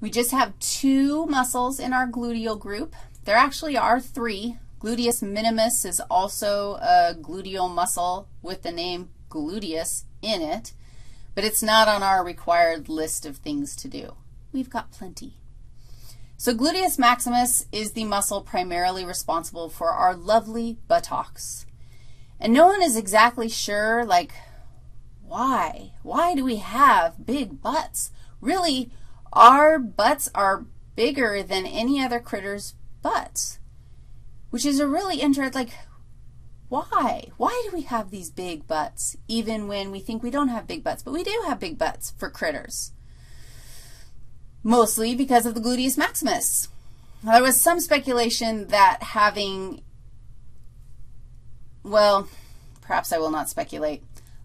We just have two muscles in our gluteal group. There actually are three. Gluteus minimus is also a gluteal muscle with the name gluteus in it, but it's not on our required list of things to do. We've got plenty. So gluteus maximus is the muscle primarily responsible for our lovely buttocks. And no one is exactly sure, like, why? Why do we have big butts? Really, our butts are bigger than any other critter's butts, which is a really interesting, like, why? Why do we have these big butts, even when we think we don't have big butts? But we do have big butts for critters mostly because of the gluteus maximus. Now, there was some speculation that having, well, perhaps I will not speculate.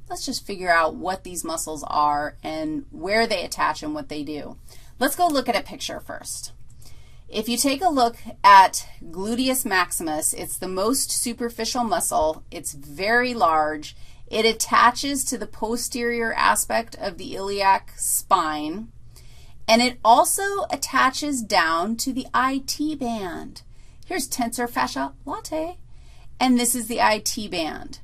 Let's just figure out what these muscles are and where they attach and what they do. Let's go look at a picture first. If you take a look at gluteus maximus, it's the most superficial muscle. It's very large. It attaches to the posterior aspect of the iliac spine. And it also attaches down to the IT band. Here's tensor fascia latae, and this is the IT band.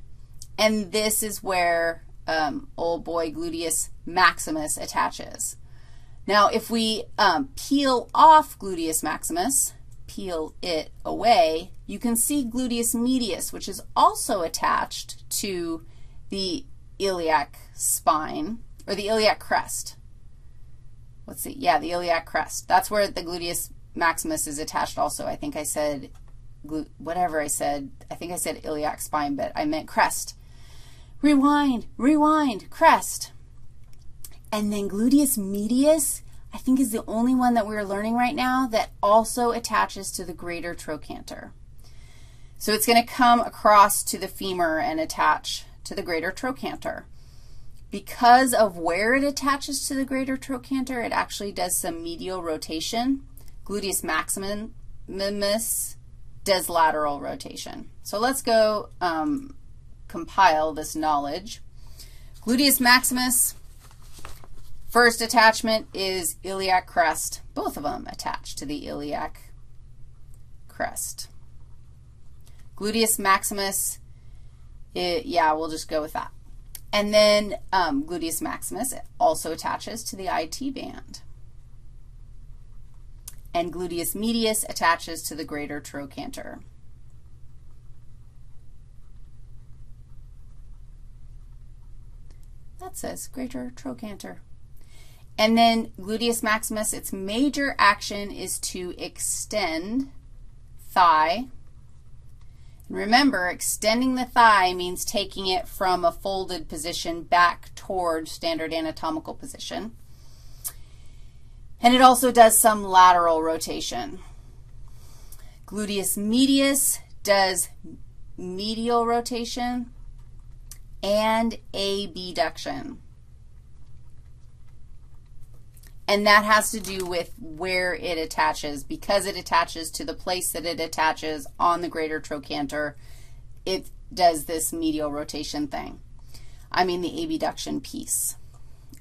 And this is where um, old boy gluteus maximus attaches. Now, if we um, peel off gluteus maximus, peel it away, you can see gluteus medius, which is also attached to the iliac spine, or the iliac crest let's see, yeah, the iliac crest. That's where the gluteus maximus is attached also. I think I said, whatever I said, I think I said iliac spine, but I meant crest. Rewind, rewind, crest. And then gluteus medius, I think is the only one that we're learning right now that also attaches to the greater trochanter. So it's going to come across to the femur and attach to the greater trochanter. Because of where it attaches to the greater trochanter, it actually does some medial rotation. Gluteus maximus does lateral rotation. So let's go um, compile this knowledge. Gluteus maximus, first attachment is iliac crest. Both of them attach to the iliac crest. Gluteus maximus, it, yeah, we'll just go with that. And then um, gluteus maximus also attaches to the IT band. And gluteus medius attaches to the greater trochanter. That says greater trochanter. And then gluteus maximus, its major action is to extend thigh And Remember, extending the thigh means taking it from a folded position back toward standard anatomical position. And it also does some lateral rotation. Gluteus medius does medial rotation and abduction. And that has to do with where it attaches. Because it attaches to the place that it attaches on the greater trochanter, it does this medial rotation thing. I mean the abduction piece.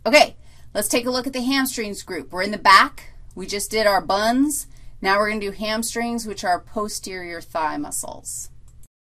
Okay, let's take a look at the hamstrings group. We're in the back. We just did our buns. Now we're going to do hamstrings, which are posterior thigh muscles.